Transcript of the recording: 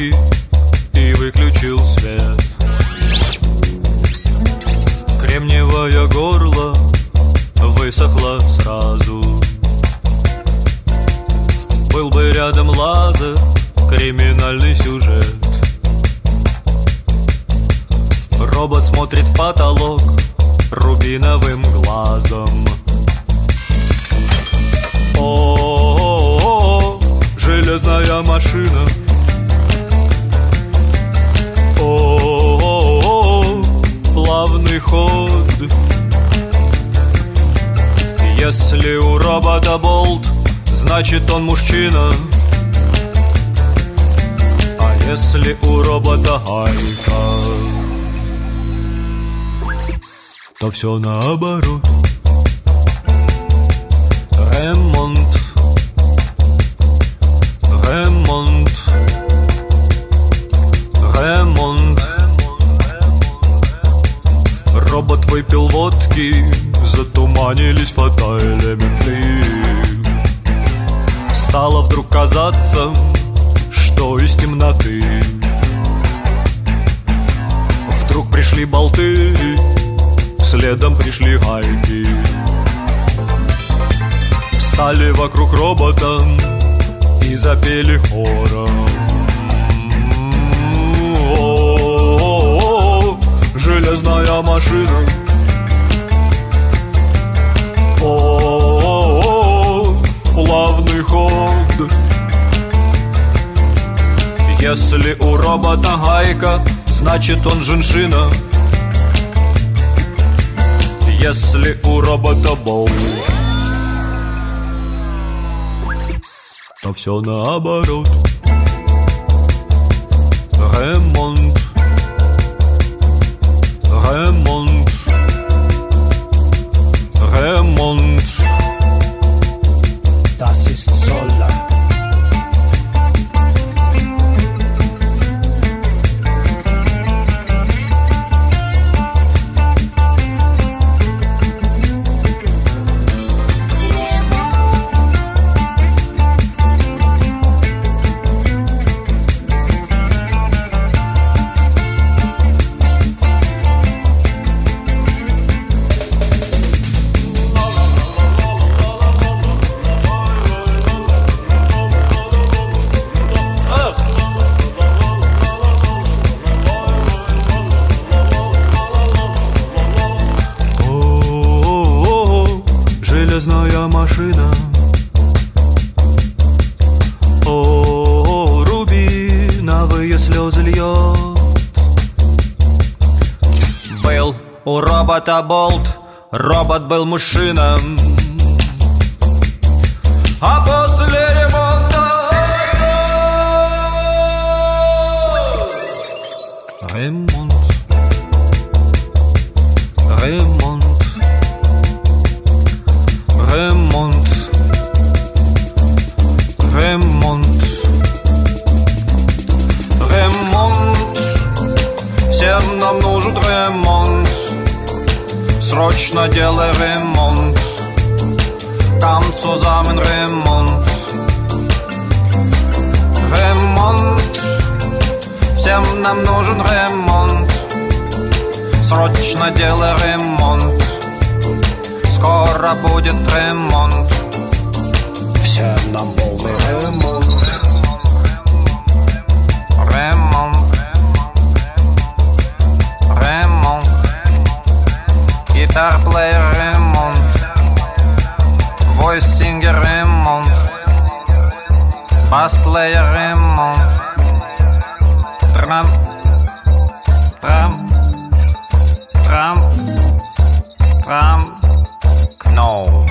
руки и выключил свет. Кремниевое горло высохло сразу. Был бы рядом лазер, криминальный сюжет. Робот смотрит в потолок рубиновым глазом. О, ход Если у робота болт, значит он мужчина. А если у робота гайка То все наоборот выпил водки Затуманились фотоэлементы Стало вдруг казаться Что из темноты. Вдруг пришли болты Следом пришли гайки. Встали вокруг робота И запели хором Если у робота гайка, значит он женщина. Если у робота болт, то все наоборот. Ремонт Ремонт Ремонт Das ist Zoller. Машина. О, рубиновые слезы льет Был у робота болт, робот был мужчина. А после ремонта Ремонт Ремонт Ремонт Срочно делай ремонт. Там zusammen ремонт. Ремонт. Всем нам нужен ремонт. Срочно делай ремонт. Скоро будет ремонт. Всем нам полный Гитар-плеер ремонт Войс-сингер ремонт Бас-плеер ремонт Трам Трам Трам Трам Кноу